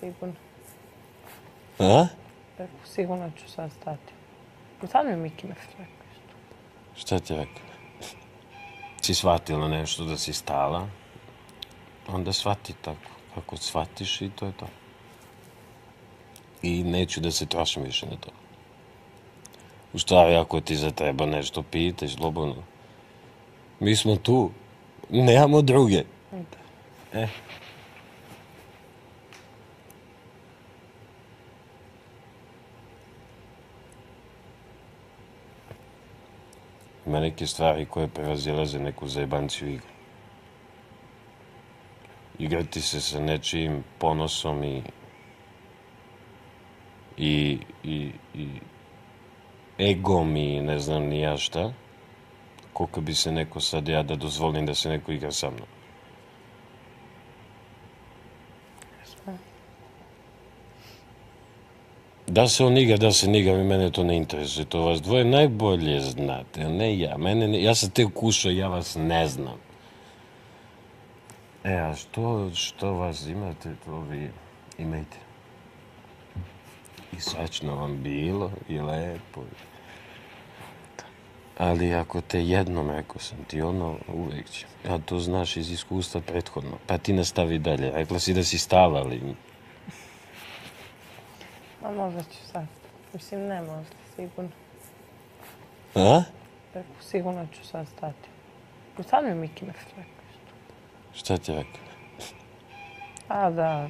sigurno. A? Rekao, sigurno ću sad stati. Sad mi Miki nešto rekao isto. Šta ti rekao? Si shvatila nešto da si stala, onda shvati tako. Kako shvatiš i to je to. I neću da se trošim više na to. U stvari, ako ti zatreba nešto, pitaj slobodno. Mi smo tu. Nemamo druge. Da. E. Ima neke stvari koje prevazilaze neku zajebanciju igru. Igrati se sa nečijim ponosom i i, i, i egom i ne znam ni ja šta. Koliko bi se neko sad ja da dozvolim da se neko igra sa mnom. Da se on igra, da se ne igra, mene to ne interesuje. To vas dvoje najbolje znate, ne ja. Mene ne- ja sam te kušao, ja vas ne znam. E, a što, što vas imate, to vi imajte. I srećno vam bilo, i lepo. Ali ako te jednom, rekao sam ti, ono, uvijek će. A to znaš iz iskustva prethodno. Pa ti nastavi dalje. Rekla si da si stala, ali A možda ću sad. Mislim, ne možda, sigurno. A? Rekao, sigurno ću sad stati. I sad mi Miki nešto rekao. Šta ti je rekao? A da,